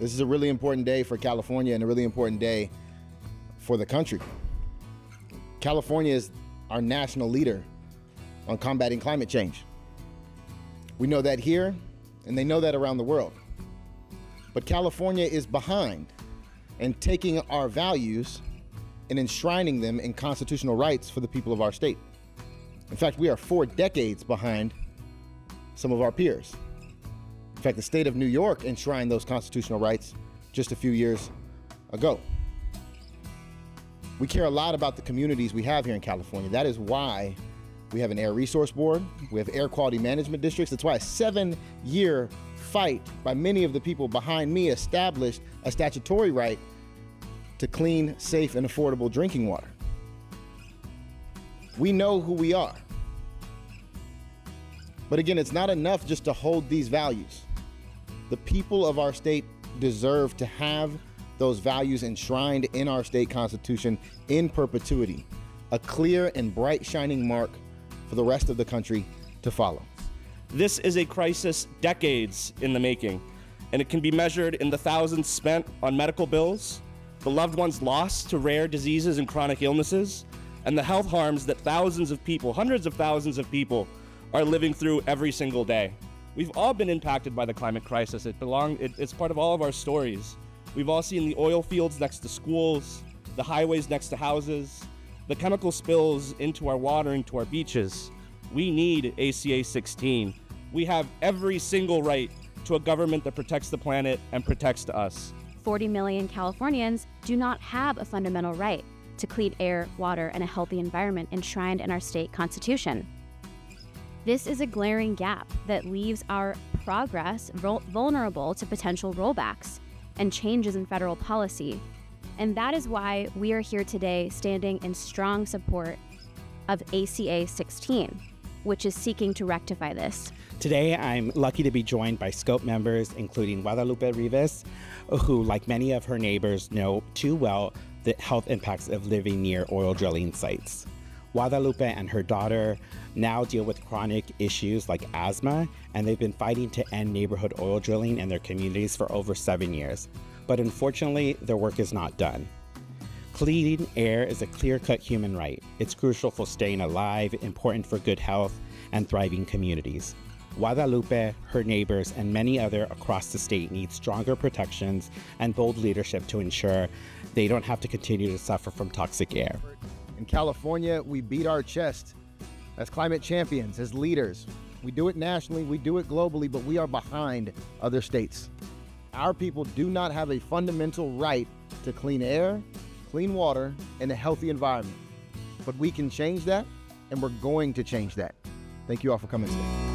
This is a really important day for California and a really important day for the country. California is our national leader on combating climate change. We know that here, and they know that around the world. But California is behind in taking our values and enshrining them in constitutional rights for the people of our state. In fact, we are four decades behind some of our peers. In fact, the state of New York enshrined those constitutional rights just a few years ago. We care a lot about the communities we have here in California. That is why we have an air resource board, we have air quality management districts. That's why a seven year fight by many of the people behind me established a statutory right to clean, safe, and affordable drinking water. We know who we are. But again, it's not enough just to hold these values. The people of our state deserve to have those values enshrined in our state constitution in perpetuity, a clear and bright shining mark for the rest of the country to follow. This is a crisis decades in the making, and it can be measured in the thousands spent on medical bills, the loved ones lost to rare diseases and chronic illnesses, and the health harms that thousands of people, hundreds of thousands of people, are living through every single day. We've all been impacted by the climate crisis. It belong, it, it's part of all of our stories. We've all seen the oil fields next to schools, the highways next to houses, the chemical spills into our water, into our beaches. We need ACA 16. We have every single right to a government that protects the planet and protects us. 40 million Californians do not have a fundamental right to clean air, water, and a healthy environment enshrined in our state constitution. This is a glaring gap that leaves our progress vulnerable to potential rollbacks and changes in federal policy. And that is why we are here today standing in strong support of ACA 16, which is seeking to rectify this. Today, I'm lucky to be joined by SCOPE members, including Guadalupe Rivas, who, like many of her neighbors, know too well the health impacts of living near oil drilling sites. Guadalupe and her daughter now deal with chronic issues like asthma, and they've been fighting to end neighborhood oil drilling in their communities for over seven years. But unfortunately, their work is not done. Clean air is a clear cut human right. It's crucial for staying alive, important for good health, and thriving communities. Guadalupe, her neighbors, and many other across the state need stronger protections and bold leadership to ensure they don't have to continue to suffer from toxic air. In California, we beat our chest as climate champions, as leaders. We do it nationally, we do it globally, but we are behind other states. Our people do not have a fundamental right to clean air, clean water, and a healthy environment. But we can change that, and we're going to change that. Thank you all for coming today.